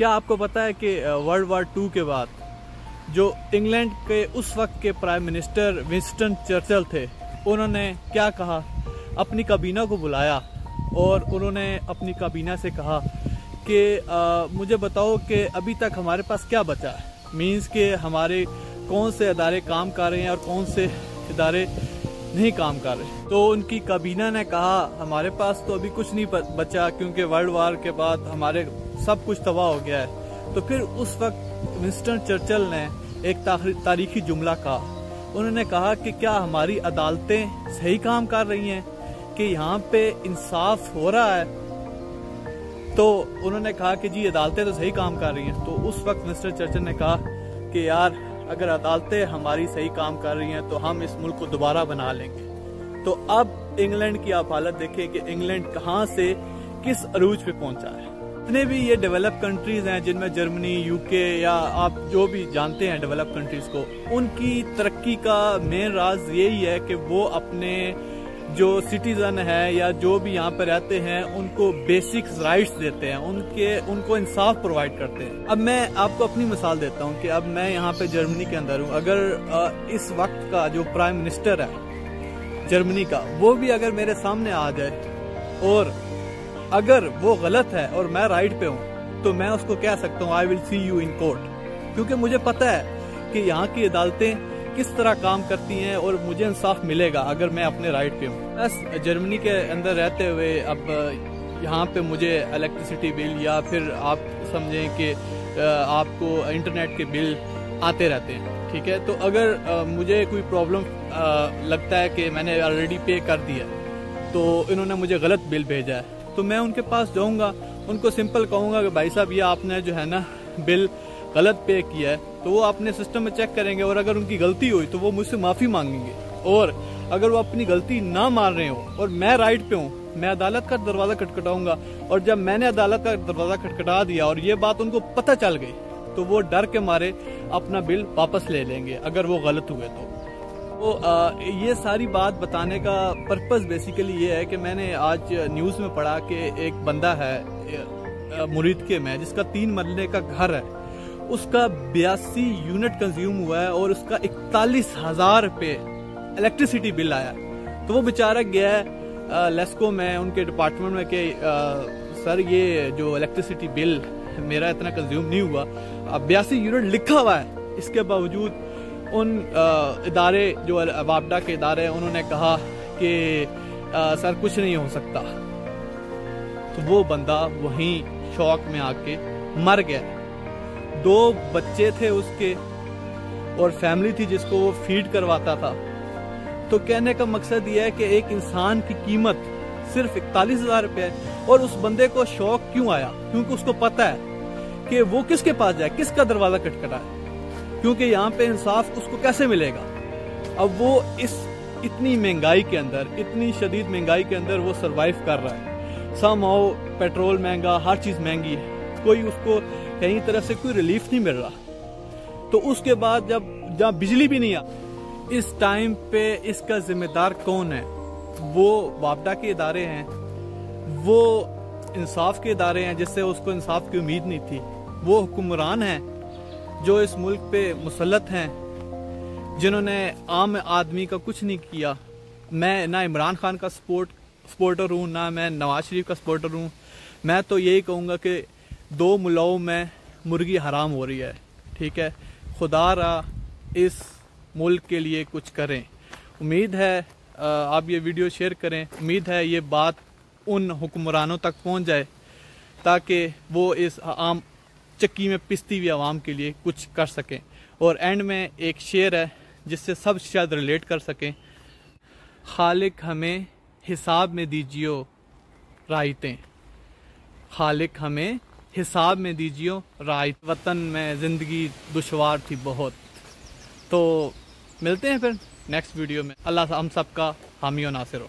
क्या आपको पता है कि वर्ल्ड वार टू के बाद जो इंग्लैंड के उस वक्त के प्राइम मिनिस्टर विंस्टन चर्चल थे, उन्होंने क्या कहा? अपनी काबीना को बुलाया और उन्होंने अपनी काबीना से कहा कि मुझे बताओ कि अभी तक हमारे पास क्या बचा? है मीन्स के हमारे कौन से अदारे काम कर रहे हैं और कौन से इदारे नहीं काम कर रहे। तो उनकी काबीना ने कहा, हमारे पास तो अभी कुछ नहीं बचा, क्योंकि वर्ल्ड वार के बाद हमारे सब कुछ तबाह हो गया है। तो फिर उस वक्त विंस्टन चर्चल ने एक तारीखी जुमला कहा। उन्होंने कहा कि क्या हमारी अदालतें सही काम कर रही हैं? कि यहाँ पे इंसाफ हो रहा है? तो उन्होंने कहा कि जी, अदालतें तो सही काम कर रही हैं। तो उस वक्त मिस्टर चर्चल ने कहा कि यार अगर अदालतें हमारी सही काम कर रही हैं तो हम इस मुल्क को दोबारा बना लेंगे। तो अब इंग्लैंड की आप हालत देखें कि इंग्लैंड कहाँ से किस अरूज पे पहुँचा है। जितने भी ये डेवलप कंट्रीज़ हैं, जिनमें जर्मनी यूके या आप जो भी जानते हैं डेवलप कंट्रीज़ को, उनकी तरक्की का मेन राज यही है कि वो अपने जो सिटीजन है या जो भी यहाँ पे रहते हैं, उनको बेसिक राइट्स देते हैं, उनके, उनको इंसाफ प्रोवाइड करते हैं। अब मैं आपको अपनी मिसाल देता हूँ कि अब मैं यहाँ पे जर्मनी के अंदर हूँ। अगर इस वक्त का जो प्राइम मिनिस्टर है, जर्मनी का, वो भी अगर मेरे सामने आ जाए, और अगर वो गलत है और मैं राइट पे हूँ तो मैं उसको कह सकता हूँ I will see you in court क्योंकि मुझे पता है कि यहाँ की अदालतें किस तरह काम करती हैं और मुझे इंसाफ मिलेगा अगर मैं अपने राइट पे हूँ। बस, जर्मनी के अंदर रहते हुए अब, यहाँ पे मुझे इलेक्ट्रिसिटी बिल या फिर आप समझें कि आपको इंटरनेट के बिल आते रहते हैं, ठीक है? तो अगर मुझे कोई प्रॉब्लम लगता है कि मैंने ऑलरेडी पे कर दिया तो इन्होंने मुझे गलत बिल भेजा है। तो मैं उनके पास जाऊँगा, उनको सिंपल कहूँगा कि भाई साहब, ये आपने जो है ना बिल गलत पे किया है तो वो अपने सिस्टम में चेक करेंगे और अगर उनकी गलती हुई तो वो मुझसे माफ़ी मांगेंगे। और अगर वो अपनी गलती ना मान रहे हो और मैं राइट पे हूँ मैं अदालत का दरवाज़ा खटखटाऊँगा। और जब मैंने अदालत का दरवाज़ा खटखटा दिया और ये बात उनको पता चल गई तो वो डर के मारे अपना बिल वापस ले लेंगे अगर वो गलत हुए तो। तो आ, ये सारी बात बताने का पर्पस बेसिकली ये है कि मैंने आज न्यूज़ में पढ़ा कि एक बंदा है मुरीद के में जिसका तीन मरने का घर है। उसका बयासी यूनिट कंज्यूम हुआ है और उसका इकतालीस हज़ार रुपये इलेक्ट्रिसिटी बिल आया तो वो बेचारा गया है लेस्को में, उनके डिपार्टमेंट में कि सर, ये जो इलेक्ट्रिसिटी बिल मेरा इतना कंज्यूम नहीं हुआ। बयासी यूनिट लिखा हुआ है। इसके बावजूद उन इदारे जो वापडा के इदारे हैं, उन्होंने कहा कि सर, कुछ नहीं हो सकता। तो वो बंदा वहीं शौक में आके मर गया। दो बच्चे थे उसके और फैमिली थी जिसको वो फ़ीड करवाता था। तो कहने का मकसद यह है कि एक इंसान की कीमत सिर्फ़ इकतालीस हज़ार रुपये है और उस बंदे को शौक क्यों आया? क्योंकि उसको पता है कि वो किसके पास जाए, किसका दरवाज़ा खटखटा है क्योंकि यहाँ पे इंसाफ उसको कैसे मिलेगा? अब वो इस इतनी महँगाई के अंदर, इतनी शदीद महँगाई के अंदर वो सरवाइव कर रहा है। सम पेट्रोल महँगा, हर चीज़ महँगी है। कोई उसको कहीं तरह से कोई रिलीफ नहीं मिल रहा। तो उसके बाद जब, जहाँ बिजली भी नहीं आ, इस टाइम पे इसका जिम्मेदार कौन है? वो वापडा के इदारे हैं। वो इंसाफ के इदारे हैं, जिससे उसको इंसाफ की उम्मीद नहीं थी। वो हुक्मरान हैं, जो इस मुल्क पे मुसलत हैं, जिन्होंने आम आदमी का कुछ नहीं किया। मैं ना इमरान खान का सपोर्ट सपोर्टर हूँ, ना मैं नवाज़ शरीफ का सपोर्टर हूँ। मैं तो यही कहूँगा कि दो मुलाओं में मुर्गी हराम हो रही है, ठीक है? खुदा रहा इस मुल्क के लिए कुछ करें। उम्मीद है आप ये वीडियो शेयर करें। उम्मीद है ये बात उन हुक्मरानों तक पहुँच जाए, ताकि वो इस आम चक्की में पिसती हुई आवाम के लिए कुछ कर सकें। और एंड में एक शेर है, जिससे सब शायद रिलेट कर सकें। खालिक, हमें हिसाब में दीजियो रायतें खालिक, हमें हिसाब में दीजियो राइट वतन में ज़िंदगी दुशवार थी बहुत। तो मिलते हैं फिर नेक्स्ट वीडियो में। अल्लाह हम सब का हामी नासिर हो।